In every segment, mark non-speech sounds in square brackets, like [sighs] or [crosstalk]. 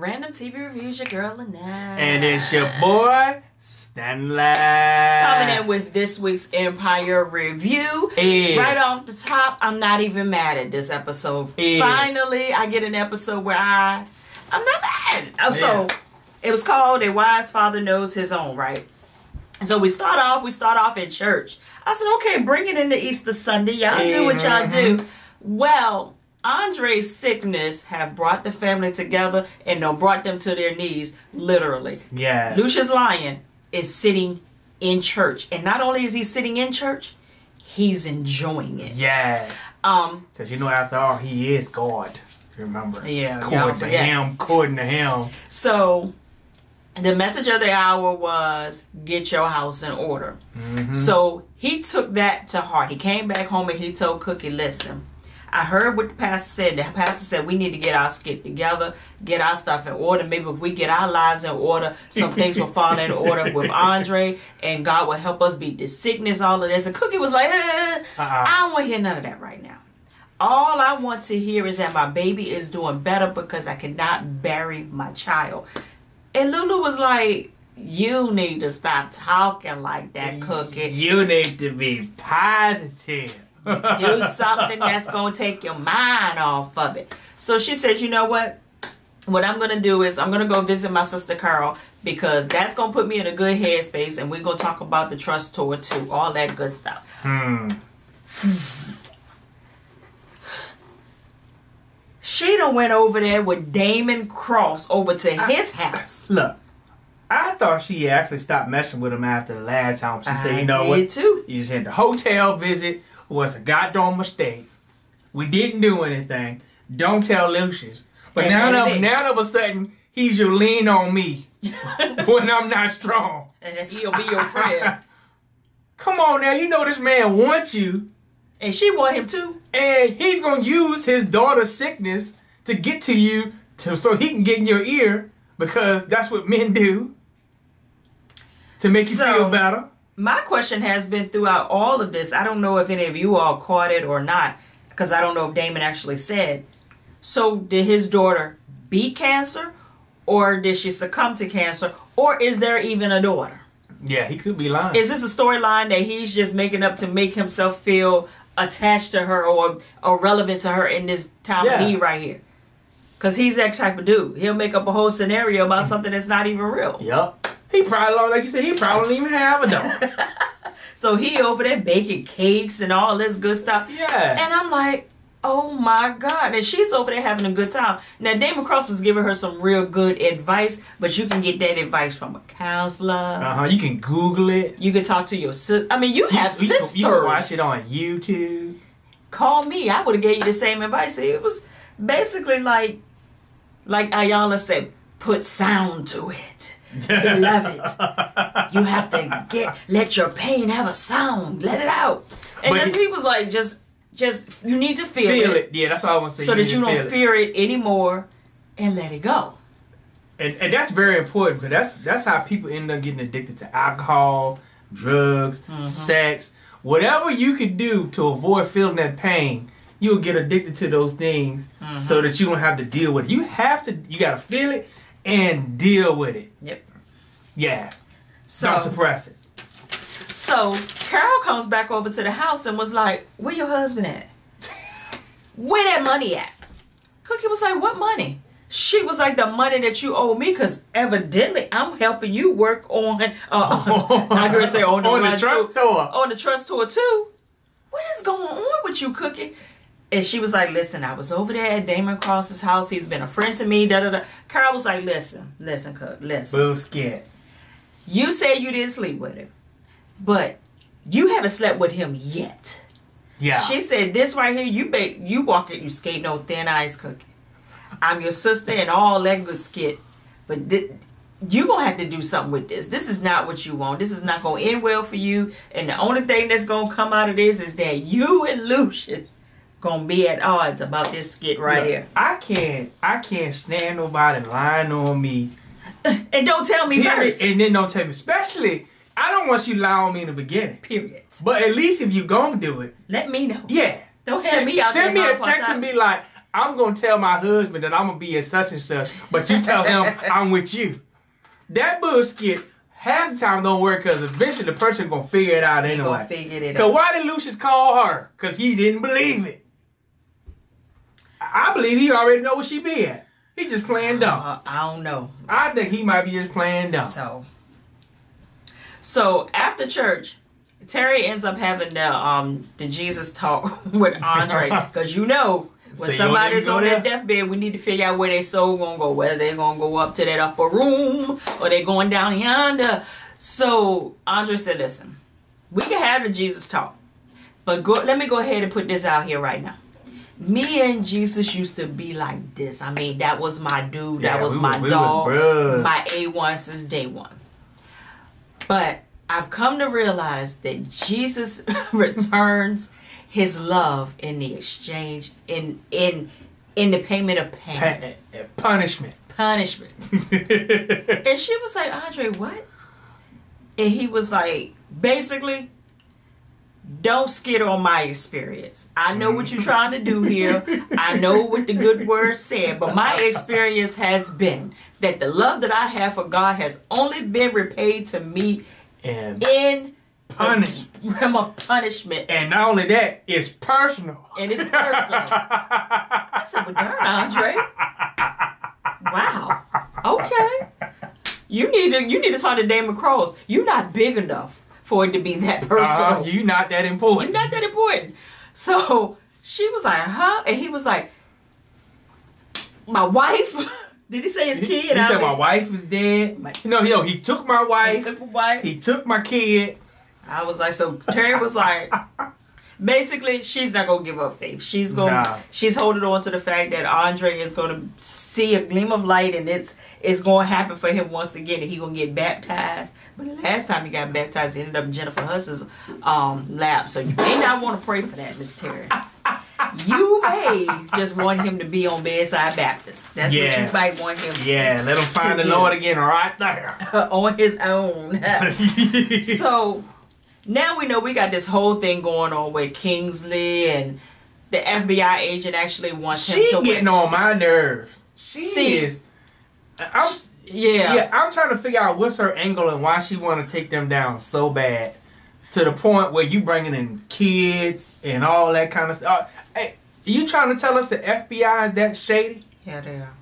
Random TV Reviews, your girl Lynette. And it's your boy, Stanley. Coming in with this week's Empire Review. Yeah. Right off the top, I'm not even mad at this episode. Yeah. Finally, I get an episode where I, I'm not mad. Uh, So, it was called A Wise Father Knows His Own, right? So we start off, we start off in church. I said, okay, bring it into Easter Sunday. Y'all do what y'all do. Mhm. Well, Andre's sickness have brought the family together and done brought them to their knees, literally. Yeah. Lucious Lyon is sitting in church. And not only is he sitting in church, he's enjoying it. Yeah. Um, Because you know, after all, he is God. Remember? Yeah, According to him, according to him. so the message of the hour was get your house in order. Mhm. So he took that to heart. He came back home and he told Cookie, listen, I heard what the pastor said. The pastor said we need to get our skit together, get our stuff in order. Maybe if we get our lives in order, some things will fall in order with [laughs] Andre, and God will help us beat the sickness, all of this. And Cookie was like, eh, Uh-uh. I don't want to hear none of that right now. All I want to hear is that my baby is doing better because I cannot bury my child. And Lulu was like, you need to stop talking like that, Cookie You need to be positive. Do something that's gonna take your mind off of it. So she says, you know what? What I'm gonna do is I'm gonna go visit my sister Carol because that's gonna put me in a good headspace, and we're gonna talk about the trust tour too, all that good stuff. Hmm. She done went over there with Damon Cross over to his house. Look, I thought she actually stopped messing with him after the last time. She said, you know did what? too. You just had the hotel visit was a goddamn mistake. We didn't do anything. Don't tell Lucious. But And now, of, now of a sudden, he's your lean on me [laughs] when I'm not strong. and he'll be your friend. [laughs] Come on now, you know this man wants you, And she want him too. and he's gonna use his daughter's sickness to get to you, to so he can get in your ear because that's what men do to make you So- feel better. My question has been throughout all of this. I don't know if any of you all caught it or not, because I don't know if Damon actually said. So, did his daughter beat cancer, or did she succumb to cancer, or is there even a daughter? Yeah, he could be lying. Is this a storyline that he's just making up to make himself feel attached to her or, or relevant to her in this time Yeah. of need right here? Because he's that type of dude. He'll make up a whole scenario about [clears throat] something that's not even real. Yup. He probably, don't- like you said, he probably don't even have a dog. [laughs] So he over there baking cakes and all this good stuff. Yeah. And I'm like, oh my God. And she's over there having a good time. Now, Damon Cross was giving her some real good advice, but you can get that advice from a counselor. Uh huh. You can Google it. You can talk to your sister. I mean, you have you, you sisters. You can watch it on YouTube. Call me. I would have gave you the same advice. It was basically like, like Iyanla said, put sound to it. Beloved, you have to get let your pain have a sound. Let it out. And But then he- he was like, just, just you need to feel, Feel it, it. Yeah, that's what I want to say. so that you don't feel it. fear it anymore, and let it go. And, and that's very important because that's that's how people end up getting addicted to alcohol, drugs, Mm-hmm. sex, whatever you could do to avoid feeling that pain. You'll get addicted to those things Mm-hmm. so that you don't have to deal with it. You have to. You got to feel it and deal with it. Yep. Yeah. So, don't suppress it. so Carol comes back over to the house and was like, "Where your husband at? [laughs] Where that money at?" Cookie was like, "What money?" She was like, "The money that you owe me, because evidently I'm helping you work on." Uh, I'm gonna say on [laughs] the, On the trust too. tour. On the trust tour too. What is going on with you, Cookie? And she was like, "Listen, I was over there at Damon Cross's house. He's been a friend to me." Da da da. Carol was like, "Listen, listen, Cook, listen." Boo scat. You say you didn't sleep with him, but you haven't slept with him yet. Yeah. She said, "This right here, you ba- you walk it, you skating on thin ice, cookie. I'm your sister and all that good skit, but thi- you gonna have to do something with this. This is not what you want. This is not gonna end well for you. And the only thing that's gonna come out of this is that you and Lucious gonna be at odds about this skit right Look, here. I can't. I can't stand nobody lying on me. [laughs] And don't tell me Period. first. And then don't tell me. Especially, I don't want you to lie on me in the beginning. Period. But at least if you gonna do it, Let me know. yeah. Don't send me out Send me a text and be like, I'm gonna tell my husband that I'm gonna be at such and such, but you tell him [laughs] I'm with you. That bullshit half the time don't work because eventually the person gonna figure it out He anyway. gonna figure it out. why did Lucious call her? Cause he didn't believe it. I I believe he already know where she be at. He just playing dumb. Uh, I don't know. I think he might be just playing dumb. So, so after church, Teri ends up having the um the Jesus talk [laughs] with Andre [laughs] because you know when So somebody's on their deathbed, we need to figure out where their soul gonna go. Whether they're gonna go up to that upper room or they're going down yonder. So Andre said, "Listen, we can have the Jesus talk, but go, let me go ahead and put this out here right now." Me and Jesus used to be like this. I mean, that was my dude. Yeah, that was we my we dog. bros. my A1 since day one. But I've come to realize that Jesus [laughs] returns his love in the exchange, in in in the payment of pain, Pa- punishment. punishment. [laughs] And she was like, Andre, what? And he was like, basically, don't skid on my experience. I know what you're trying to do mm-hmm. here. I know what the good word said, but my experience has been that the love that I have for God has only been repaid to me and in punish. realm of punishment. And not only that, it's personal. And it's personal. I said, well, darn, Andre. Wow. Okay. You need to you need to talk to Damon Cross. You're not big enough for it to be that personal. Uh, you not that important. You're not that important. So she was like, huh? And he was like, my wife. [laughs] Did he say his kid? he I said my wife is dead. My- No, no, he took my He wife. took a wife. He took my kid. I was like, so Teri was like, [laughs] basically, she's not gonna give up faith. She's gonna, Nah. she's holding on to the fact that Andre is gonna see a gleam of light, and it's it's gonna happen for him once again, and he gonna get baptized. But the last time he got baptized, he ended up in Jennifer Huss's um, lap. So you may not want to pray for that, Miss Teri. [laughs] You may just want him to be on bedside Baptist. That's what you might want him to Yeah, let him find the do. Lord again right there. [laughs] on his own. [laughs] so now we know we got this whole thing going on with Kingsley and the FBI agent actually wants him she to getting on my nerves. She See. is. I'm, Yeah. yeah, I'm trying to figure out what's her angle and why she want to take them down so bad, to the point where you bringing in kids and all that kind of stuff. Uh, hey, you trying to tell us the FBI is that shady? Yeah, they are.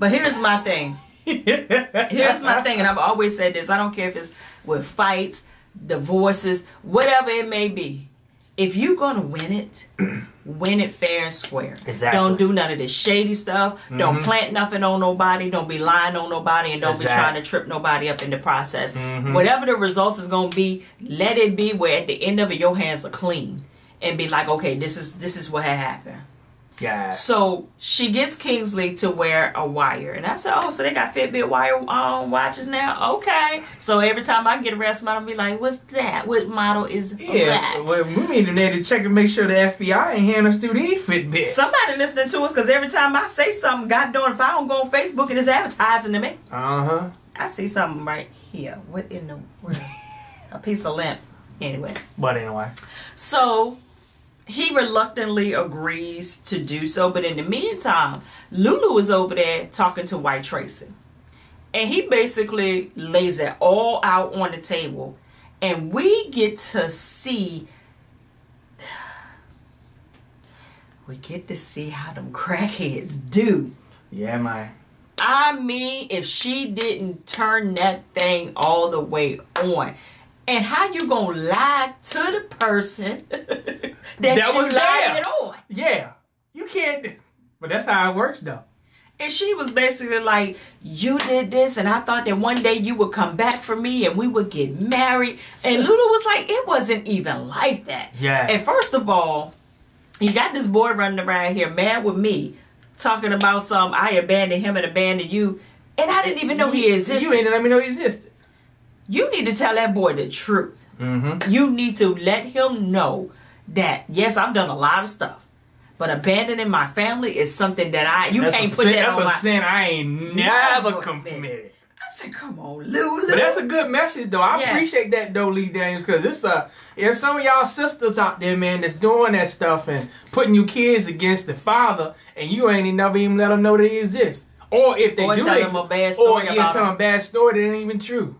But here's my thing. [laughs] Here's my thing, and I've always said this. I don't care if it's with fights, divorces, whatever it may be. If you're gonna win it, [clears throat] win it fair and square. Exactly. Don't do none of this shady stuff. Don't Mhm. plant nothing on nobody. Don't be lying on nobody, and don't be trying to trip nobody up in the process. Mhm. Whatever the results is gonna be, let it be where at the end of it your hands are clean, and be like, okay, this is this is what had happened. Yeah. So she gets Kingsley to wear a wire, and I said, "Oh, so they got Fitbit wire um, watches now? Okay." So every time I get somebody, I'll be like, "What's that? What model is Yeah, that?" well, we need to need to check and make sure the FBI ain't hand us through these Fitbits. Somebody listening to us, because every time I say something, God darn, if I don't go on Facebook and it's advertising to me, Uh huh. I see something right here. What in the world? [laughs] a piece of lint. Anyway, But anyway, So he reluctantly agrees to do so, but in the meantime, Lulu is over there talking to White Tracy. And he basically lays it all out on the table. And we get to see [sighs] we get to see how them crackheads do. yeah, man. I mean, if she didn't turn that thing all the way on. And how you gonna lie to the person [laughs] that, That you was lying there. on? Yeah, you can't. But that's how it works, though. And she was basically like, You did this, and I thought that one day you would come back for me and we would get married. And Lulu was like, It wasn't even like that. Yeah. And first of all, you got this boy running around here mad with me, talking about some I abandoned him and abandoned you. And I didn't even know he existed. You ain't let me know he existed. You need to tell that boy the truth. Mm-hmm. You need to let him know that yes, I've done a lot of stuff, but abandoning my family is something that I you that's can't put sin, that That's on a my. sin I ain't Never committed. I said, come on, Lulu. But that's a good message, though. I Yeah. appreciate that, though, Lee Daniels, because it's uh, there's some of y'all sisters out there, man, that's doing that stuff and putting you kids against the father, and you ain't never even let them know they exist. Or if they Or do, tell them a bad or story yeah, about tell them a bad story that ain't even true,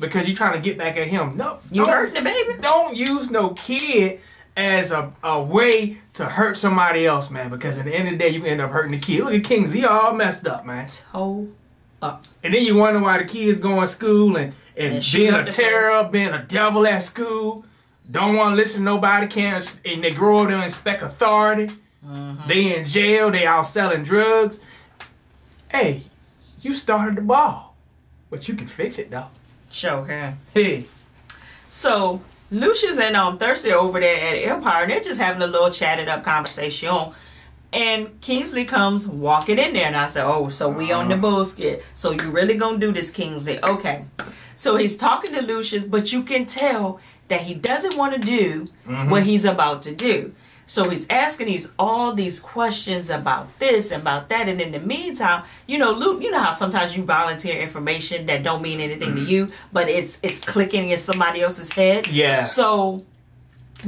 because you're trying to get back at him. No, you hurting the baby? don't use no kid as a, a way to hurt somebody else, man. Because at the end of the day, you end up hurting the kid. Look at Kings, he all messed up, man. Toe up. And then you wonder why the kids going to school and, and, And being a terror, being a devil at school. Don't want to listen to nobody, can't, and they grow up and expect authority. Mm-hmm. They in jail, they out selling drugs. Hey, you started the ball, but you can fix it though. Show him. Hey, So Lucious and um Thirsty are over there at Empire, and they're just having a little chatted up conversation. And Kingsley comes walking in there, and I said, "Oh, so we on the bullshit? So you really gonna do this, Kingsley? Okay." So he's talking to Lucious, but you can tell that he doesn't want to do what he's about to do. So he's asking these all these questions about this and about that, and in the meantime, you know, Luke, you know how sometimes you volunteer information that don't mean anything to mm. you, but it's it's clicking in somebody else's head. Yeah. So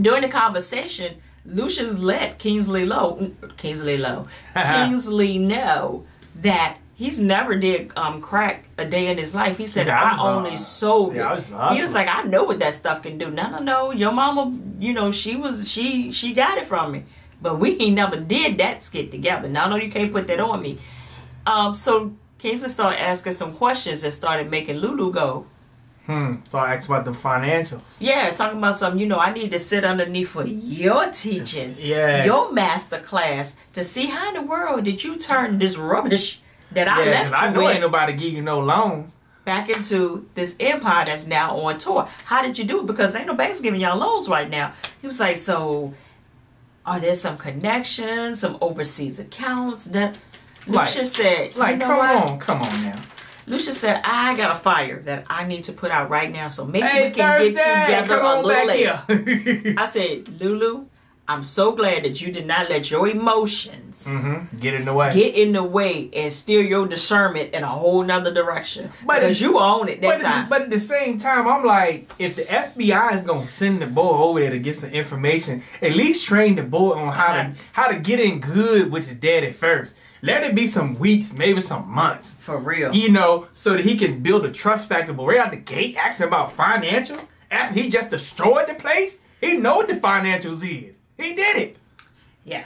during the conversation, Lucious let Kingsley Low, Kingsley Low, [laughs] Kingsley know that he's never did um crack a day in his life. He said, said, I "I uh, only sold yeah, it." was he was like, "I know what that stuff can do." No, no, no. Your mama, you know, she was she she got it from me, but we ain't never did that skit together. Now, no, you can't put that on me. Um, so Kingsley started asking some questions and started making Lulu go, hmm. So I asked about the financials. yeah, talking about something, you know, I need to sit underneath for your teachings, Yeah. your master class, to see how in the world did you turn this rubbish that I yeah, left I know ain't nobody give you no loans. back into this empire that's now on tour. How did you do it? Because ain't no banks giving y'all loans right now. He was like, so are there some connections, some overseas accounts that Like- Lucious said, Like, you know come what? on, come on now. Lucia said, I got a fire that I need to put out right now, so maybe Hey, we can Thursday, get together a little later. [laughs] I said, Lulu, I'm so glad that you did not let your emotions hmm Get in the way. get in the way and steer your discernment in a whole nother direction. But because you own it that but, time. but at the same time, I'm like, if the FBI is gonna send the boy over there to get some information, at least train the boy on how Uh-huh. to how to get in good with the daddy first. Let it be some weeks, maybe some months, For real. you know, so that he can build a trust factor. But right out the gate, asking about financials after he just destroyed the place, he know what the financials is. He did it. yeah.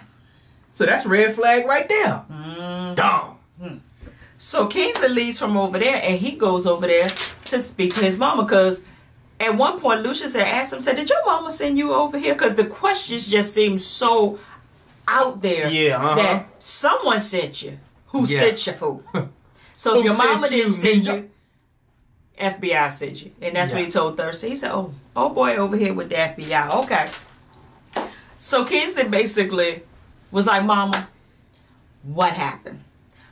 So that's red flag right there. Mm. Dumb. So Kingsley leaves from over there and he goes over there to speak to his mama because at one point Lucious had asked him, said, Did your mama send you over here? Because the questions just seem so out there Yeah, uh-huh. that someone sent you. Who Yeah. sent you for? [laughs] So if your mama didn't send you, FBI sent you. And that's what he told Thirsty. He said, Oh, oh boy over here with the FBI. Okay. So Kingsley basically was like, Mama, what happened?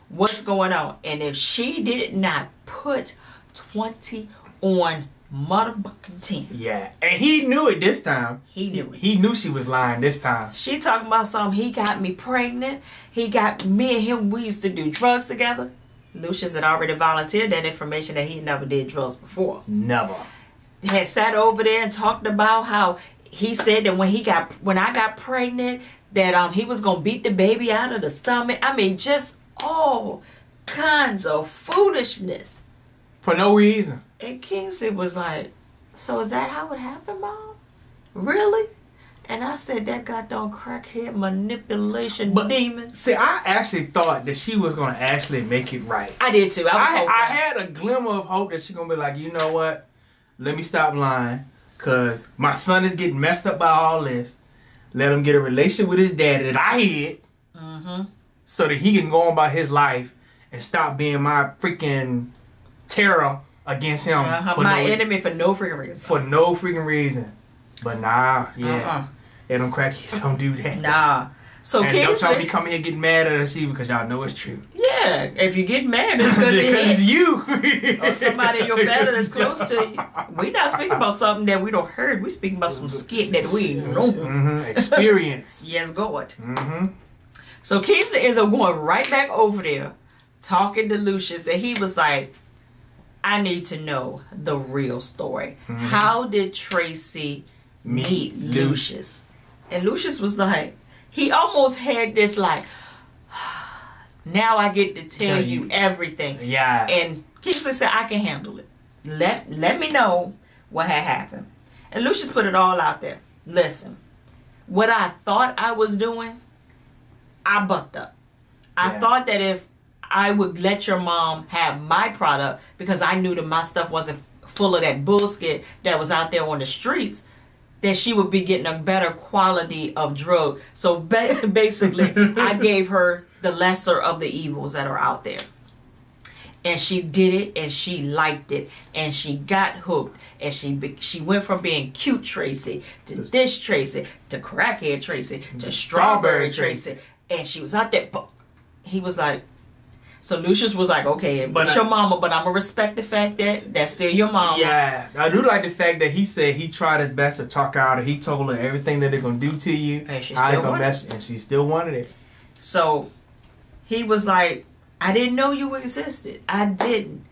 What's going on? And if she did not put 20 on motherfucking 10, Yeah, and he knew it this time. He knew it. He knew she was lying this time. she talking about something. He got me pregnant. He got me and him. We used to do drugs together. Lucious had already volunteered that information that he never did drugs before. Never. had sat over there and talked about how he said that when he got when I got pregnant that um he was gonna beat the baby out of the stomach. I mean, just all kinds of foolishness. For no reason. And Kingsley was like, "So is that how it happened, Mom? Really?" And I said, "That goddamn crackhead manipulation But- demon." See, I actually thought that she was gonna actually make it right. I did too. I was I. I had a glimmer of hope that she gonna be like, you know what? Let me stop lying, cause my son is getting messed up by all this. Let him get a relationship with his daddy that I hid, hmm so that he can go on about his life and stop being my freaking terror against him Uh-huh. My no, enemy for no freaking reason. for no freaking reason. But nah, yeah, Uh-uh. yeah, them crackheads [laughs] don't do that. Nah. So and don't y'all be coming here getting mad at us either because y'all know it's true. yeah, if you get mad, it's because [laughs] because it it's you. [laughs] or somebody in your family that's close to you. We're not speaking about something that we don't heard. We're speaking about some skit that we know. hmm Experience. [laughs] Yes, God. hmm So Kingsley ends up going right back over there, talking to Lucious, and he was like, I need to know the real story. Mhm. How did Tracy Meet meet Lucious. Lucious? And Lucious was like, he almost had this like, now I get to tell Tell you you. everything. Yeah. And Kingsley said, I can handle it. Let let me know what had happened. And Lucious put it all out there. Listen, what I thought I was doing, I bucked up. I Yeah. thought that if I would let your mom have my product because I knew that my stuff wasn't full of that bullshit that was out there on the streets, that she would be getting a better quality of drug. So ba- [laughs] basically, I gave her the lesser of the evils that are out there. And she did it, and she liked it, and she got hooked, and she be- she went from being cute Tracy to this Tracy to crackhead Tracy to mm-hmm. strawberry Tracy, and she was out there. But he was like, so Lucious was like, okay, But but I- your mama, but I'm gonna respect the fact that that's still your mama. Yeah, I do like the fact that he said he tried his best to talk out. of He told her everything that they're gonna do to you. And she still wanted mess, and she still wanted it. So he was like, I didn't know you existed. I didn't.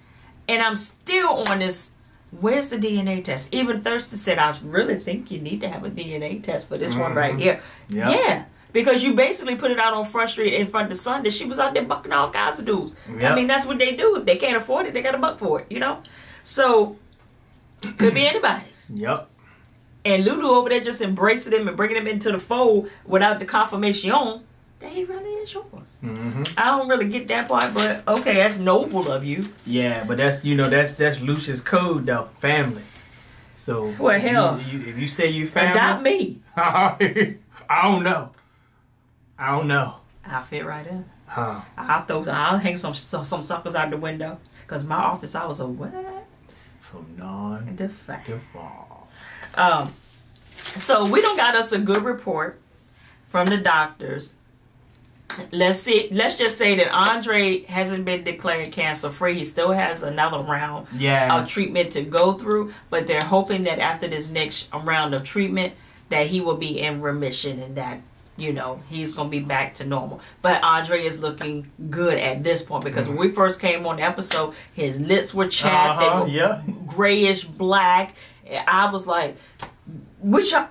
And I'm still on this. Where's the DNA test? Even Thurston said, I really think you need to have a DNA test for this one right Mhm. here. Yeah. Yeah. Because you basically put it out on Front Street in front of the sun that she was out there bucking all kinds of dudes. Yep. I mean, that's what they do. If they can't afford it, they got to buck for it, you know? So, could be anybody. Yep. And Lulu over there just embracing him and bringing him into the fold without the confirmation that he really is yours. hmm I don't really get that part, but okay, that's noble of you. Yeah, but that's you know that's that's Lucious code though, family. So Well, if you- hell. you, if you say you Adopt family, me. [laughs] I don't know. I don't know. I'll fit right in. Huh? I'll throw. I'll hang some some suckers out the window. Cause my office hours are what? From non The fact. to. Um, so we don't got us a good report from the doctors. Let's see. Let's just say that Andre hasn't been declared cancer free. He still has another round Yeah. of treatment to go through, but they're hoping that after this next round of treatment, that he will be in remission and that you know he's gonna be back to normal. But Andre is looking good at this point because when we first came on the episode, his lips were chapped, they Uh-huh, were yeah. grayish black. And I was like, "Which y'all,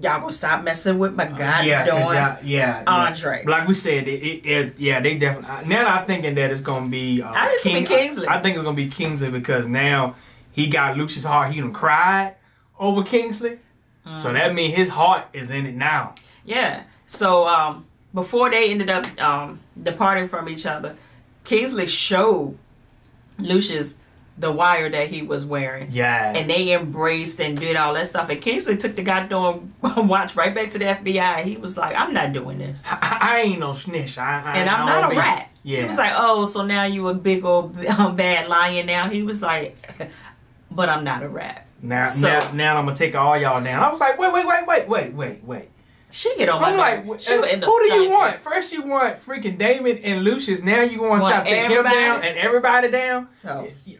y'all gonna stop messing with my god yeah, 'cause darn y'all- yeah, yeah. Andre?" Like we said, it, it, it yeah, they definitely. Now I'm thinking that it's gonna be. Uh, I think it's gonna be Kingsley. I, think it's gonna be Kingsley because now he got Lucious' heart. He done cried over Kingsley, so that means his heart is in it now. Yeah. So um, before they ended up um, departing from each other, Kingsley showed Lucious the wire that he was wearing. Yeah. And they embraced and did all that stuff. And Kingsley took the goddamn [laughs] watch right back to the FBI. He was like, I'm not doing this. I, I ain't no snitch. I, I, And I'm not a rat. Yeah. He was like, oh, so now you a big old [laughs] um, bad lion now? He was like, but I'm not a rat. now, so- now, now I'm gonna take all y'all down. I was like, wait, wait, wait, wait, wait, wait, wait. She get on my I'm like. She would uh, end up who do you want? First, you want freaking David and Lucious. Now you want to Want try to take him down and everybody down. So Yeah.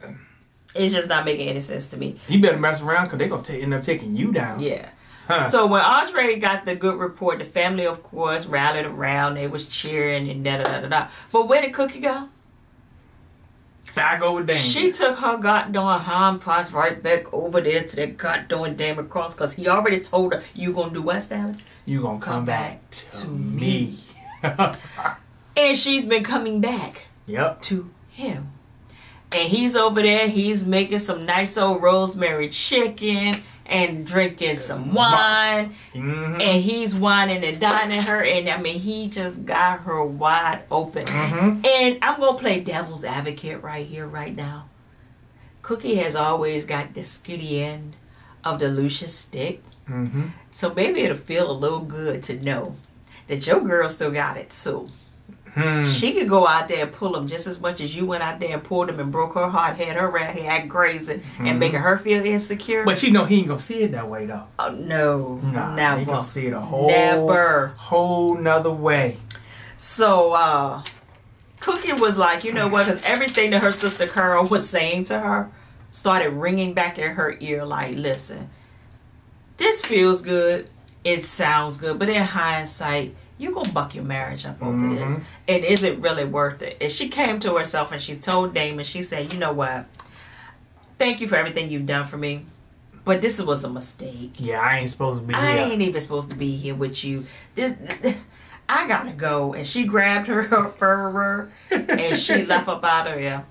it's just not making any sense to me. You better mess around because they're gonna end up taking you down. Yeah. Huh. So when Andre got the good report, the family, of course, rallied around. They was cheering and da da da da da. But where did Cookie go? Back over. She took her goddamn hind parts right back over there to that goddamn Damon Cross because he already told her you gonna do what, Stanley? you gonna come, Come back, back to, to me. [laughs] And she's been coming back yep. to him. And he's over there, he's making some nice old rosemary chicken and drinking some wine. hmm And he's whining and dining her. And I mean, he just got her wide open. hmm And I'm going to play devil's advocate right here, right now. Cookie has always got the skitty end of the Lucious stick. hmm So maybe it'll feel a little good to know that your girl still got it too. Hmm. She could go out there and pull them just as much as you went out there and pulled them and broke her heart, had her red hair crazy, Mhm. and making her feel insecure. But you know he ain't gonna see it that way though. oh, no, Nah, he gonna see it a whole Never. whole nother way. So, uh, Cookie was like, you know what? Because everything that her sister Carol was saying to her started ringing back in her ear like, listen, this feels good. It sounds good. But in hindsight, you're going to buck your marriage up over this. Mhm. And is it really worth it? And she came to herself and she told Damon, she said, you know what? thank you for everything you've done for me, but this was a mistake. Yeah, I ain't supposed to be I here. ain't even supposed to be here with you. This, [laughs] I gotta go. And she grabbed her furrer and she [laughs] left up out of there.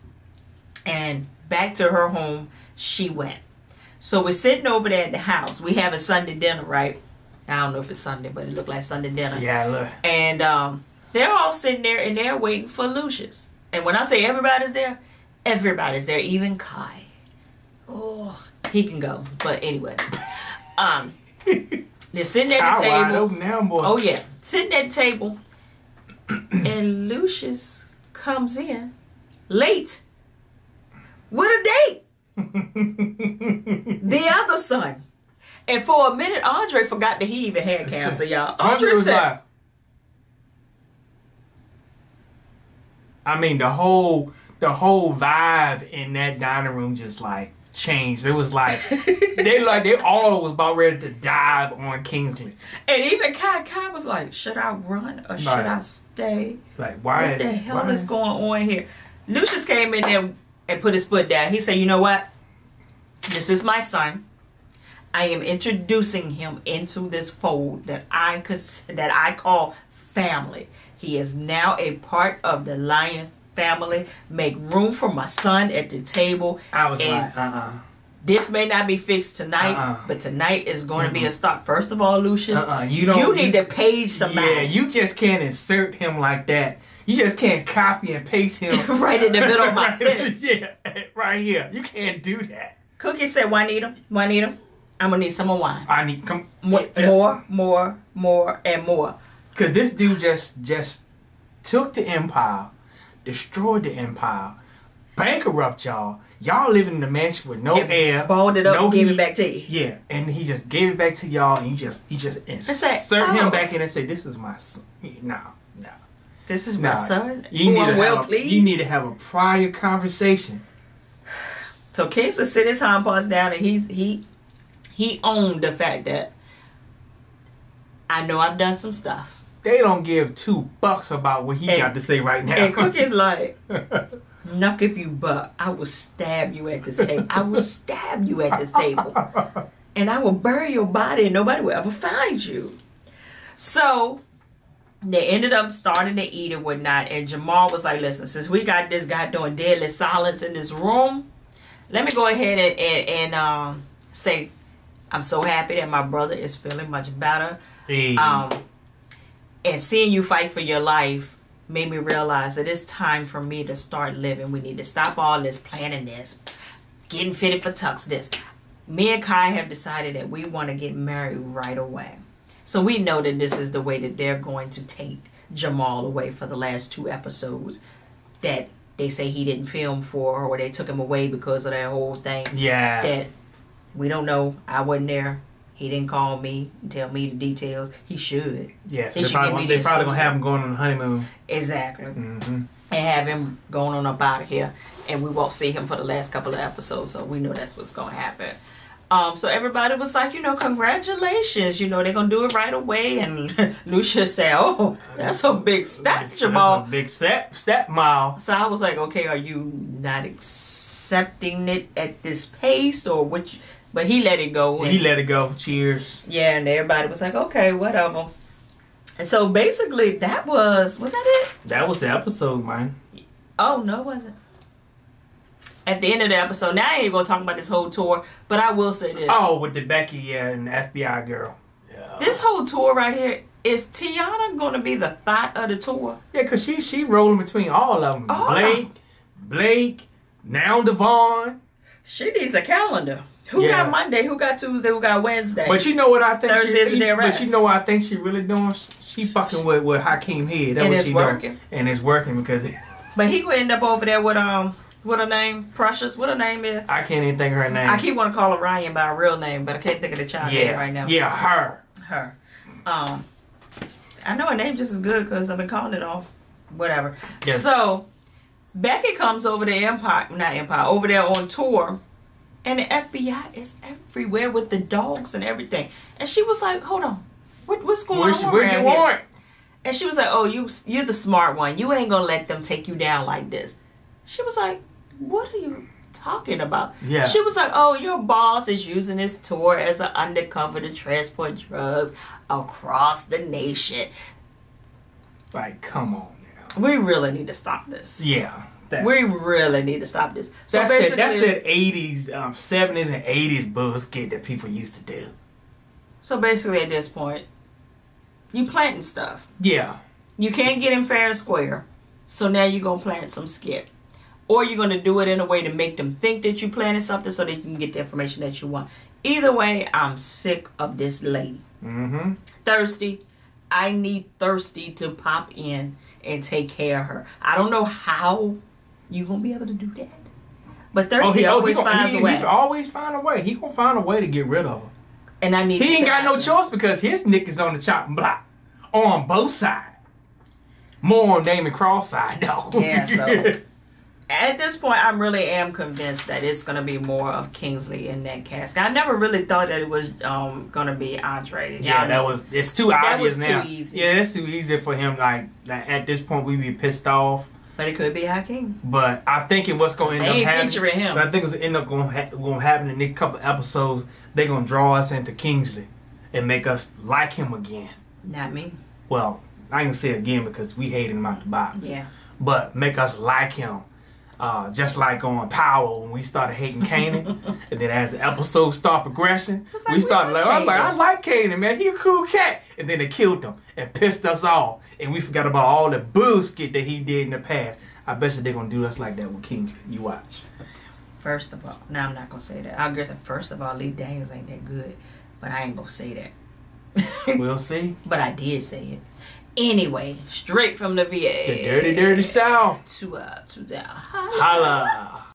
And back to her home she went. So we're sitting over there at the house. We have a Sunday dinner, right? I don't know if it's Sunday, but it looked like Sunday dinner. Yeah, look. And um, they're all sitting there and they're waiting for Lucious. And when I say everybody's there, everybody's there, even Kai. Oh, he can go. But anyway, um, [laughs] they're sitting at the table. now, boy. Oh yeah, sitting at the table, [clears throat] and Lucious comes in late with a date. [laughs] The other son. And for a minute, Andre forgot that he even had cancer, y'all. Andre Andre was said, like, I mean, the whole the whole vibe in that dining room just like changed. It was like [laughs] they like they all was about ready to dive on Kingsley. and even Kai Kai was like, should I run or should I stay? Like, why what is the hell why is going on here? Lucious came in there and put his foot down. He said, you know what? This is my son. I am introducing him into this fold that I could that I call family. He is now a part of the Lyon family. Make room for my son at the table. I was like, uh uh This may not be fixed tonight, Uh-uh. but tonight is going to be a start. First of all, Lucious, Uh-uh, you don't- you need you- to page somebody. Yeah, you just can't insert him like that. You just can't copy and paste him [laughs] Right in the middle of my [laughs] Right- sentence. [laughs] Yeah, right here. You can't do that. Cookie said, "Why need him? Why need Juanita, I'm to need some more wine. I need come More, more, more, more, and more. Cause this dude just just took the empire, destroyed the empire, bankrupt y'all. Y'all living in a mansion with no And air, balled it up no and gave heat. it back to you. Yeah, and he just gave it back to y'all, and he just he just insert oh. him back in and say, "This is my son." No, no, This is no. my son. You who need I'm to well have pleased. you need to have a prior conversation. [sighs] So Kingsley sit his hind paws down and he's he he owned the fact that I know I've done some stuff. They don't give two bucks about what he And- got to say right now. And Cook is [laughs] like, knock if you buck, I will stab you at this table. I will stab you at this table. And I will bury your body and nobody will ever find you. So they ended up starting to eat and whatnot. And Jamal was like, listen, since we got this guy doing deadly silence in this room, let me go ahead and, and, and um, say, I'm so happy that my brother is feeling much better. Hey. Um, and seeing you fight for your life made me realize that it's time for me to start living. We need to stop all this planning this, getting fitted for tux this. Me and Kai have decided that we want to get married right away. So we know that this is the way that they're going to take Jamal away for the last two episodes that they say he didn't film for or they took him away because of that whole thing yeah. that we don't know. I wasn't there. He didn't call me and tell me the details. He should. Yeah, so They should probably, give me gonna- the they probably gonna have him going on a honeymoon. Exactly. hmm And have him going on up out of here. And we won't see him for the last couple of episodes. So we know that's what's going to happen. Um, so everybody was like, you know, congratulations. You know, they're going to do it right away. And Lucia said, oh, that's a big step, That's Jamal. a big step, step mile. So I was like, okay, are you not accepting it at this pace or what? You, but he let it go. and- He let it go. Cheers. Yeah, and everybody was like, okay, whatever. And so basically, that was was that it? That was the episode, man. Oh no, it wasn't. At the end of the episode, now I ain't gonna talk about this whole tour, but I will say this: Oh, with the Becky yeah, and the FBI girl. Yeah. this whole tour right here is Tiana gonna be the thought of the tour? Yeah, cause she she rolling between all of them. All of Blake, Blake, now Devon. She needs a calendar. Who Yeah. got Monday? Who got Tuesday? Who got Wednesday? But you know what I think? Thursdays she, and their But you know what I think she really doing? She fucking with with Hakeem Head. That's And what it's she working. doing. And it's working because [laughs] but he would end up over there with um, what her name? Precious. What her name is? I can't even think of her name. I keep want to call her Ryan by her real name, but I can't think of the child yeah, name right now. yeah, her. her. Um, I know her name just as good because I've been calling it off. Whatever. Yes. So Becky comes over to Empire, not Empire, over there on tour, and the FBI is everywhere with the dogs and everything. And she was like, "Hold on, what, what's going Where's on where's your here?" warrant? And she was like, "Oh, you you're the smart one. You ain't gonna let them take you down like this." She was like, "What are you? talking about? Yeah. She was like, "Oh, your boss is using this tour as an undercover to transport drugs across the nation." Like, come on now. We really need to stop this. Yeah. That, We really need to stop this. So that's, that, that's that 80s, um, 70s, and 80s bullshit that people used to do. so basically, at this point, you planting stuff. Yeah. You can't get him fair and square. So now you're gonna plant some skit. Or you're gonna do it in a way to make them think that you planted something so they can get the information that you want. Either way, I'm sick of this lady. Mm-hmm. Thirsty. I need Thirsty to pop in and take care of her. I don't know how you gonna be able to do that. But Thirsty always gon- finds he, a way. He always find a way. He gonna find a way to get rid of her. and I need He ain't got no choice because his nick is on the chopping block on both sides. More on Damon Cross side though. Yeah, [laughs] so- At this point, I really am convinced that it's gonna be more of Kingsley in that cast. I never really thought that it was um gonna be Andre. yeah, Y'all that know. was it's too That obvious was too easy. Yeah, that's too easy for him. Like, like at this point, we be pissed off. But it could be Hakeem. But I think it what's going to They end up ain't happening. featuring him. But I think it's end up going ha- going to happen in the next couple episodes. They're gonna draw us into Kingsley and make us like him again. Not me. Well, I can say it again because we hated him out the box. Yeah. But make us like him. Uh, just like on Power when we started hating Kanan, [laughs] and then as the episodes start progressing, like, we we started like like, I was like, I like Kanan, man. He a cool cat. And then they killed him and pissed us off, and we forgot about all the bullshit that he did in the past. I bet you they're gonna do us like that with King. You watch. First of all, no, I'm not gonna say that. I guess first of all, Lee Daniels ain't that good, but I ain't gonna say that. We'll see. [laughs] but I did say it. Anyway, straight from the VA. The dirty, dirty South. To uh, to down. Holla.